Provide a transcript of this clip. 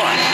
score.